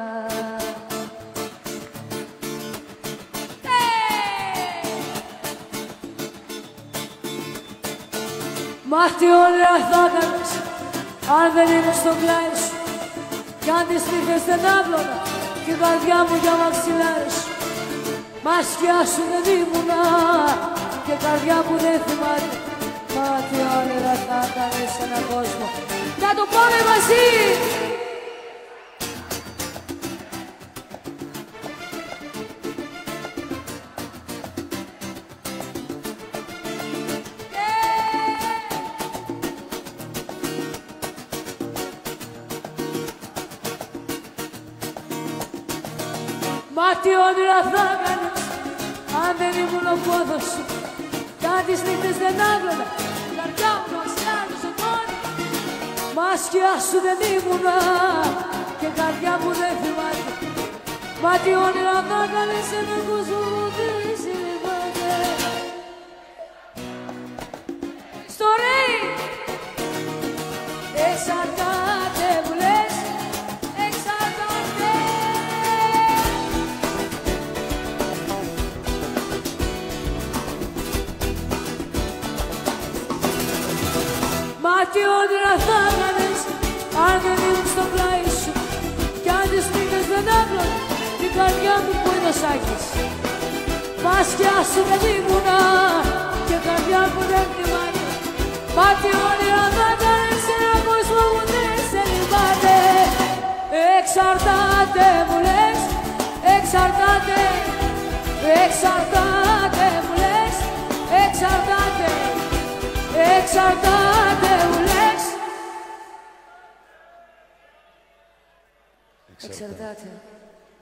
Μα τι όνειρα θα έκανες αν δεν είναι στο πλάι σου κι αν τις νύχτες δεν άπλωνα και η καρδιά μου για μαξιλάρι σου Μα σκιά σου δεν ήμουνα και η καρδιά μου δεν θυμάται. Μα τι όνειρα θα έκανες σε έναν κόσμο. Να το πάμε μαζί! Μα τι όνειρα θα έκανες αν δεν ήμουν ο πόδος σου κι αν τις νύχτες δεν άγλωνα. Η καρδιά μου ασιάζωσε μόνο Μα σκιά σου δεν ήμουνα και η καρδιά μου δεν θυμάται. Μα τι όνειρα θα έκανες σε έναν κόσμο που δεν Μα τι όνειρα θα έκανες αν δεν ήμουν στο πλάι σου. Κι αν τις νύχτες δεν άπλωνα την καρδιά μου που είναι ο Σάκης. Μα σκιά σου δεν ήμουνα και η καρδιά μου δεν θυμάται Μα τι όνειρα θα έκανες σε έναν κόσμο που δεν σε λυπάται Εξαρτάται μου λες, εξαρτάται Εξαρτάται Εξαρτάται